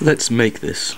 Let's make this.